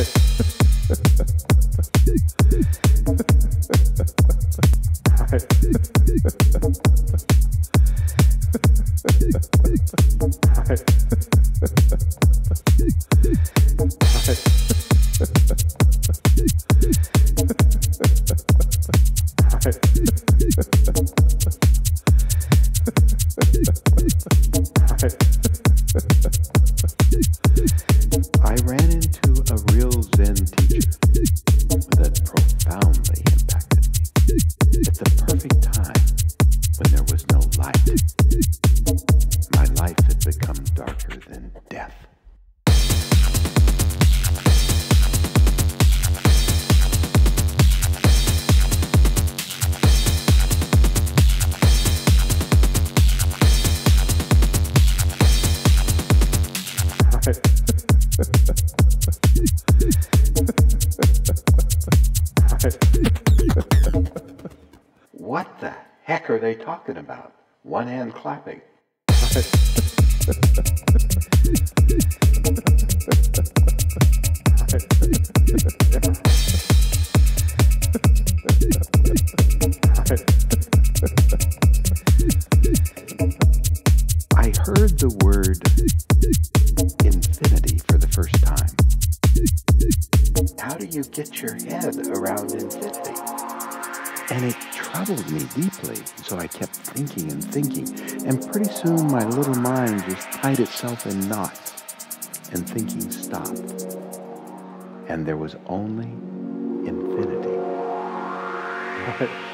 I ran into a real Zen teacher that profoundly impacted me. At the perfect time, when there was no light, my life had become darker than death. What the heck are they talking about? One hand clapping. I heard the word infinity for the first time. How do you get your head around infinity? And it troubled me deeply, so I kept thinking and thinking, and pretty soon my little mind just tied itself in knots, and thinking stopped. And there was only infinity.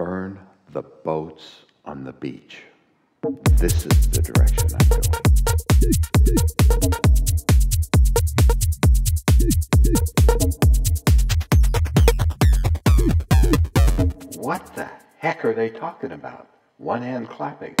Burn the boats on the beach. This is the direction I'm going. What the heck are they talking about? One hand clapping.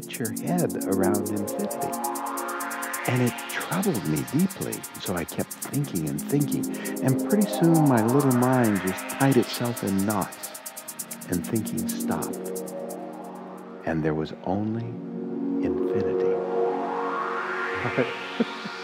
Get your head around infinity? And it troubled me deeply, so I kept thinking and thinking, and pretty soon my little mind just tied itself in knots, and thinking stopped. And there was only infinity.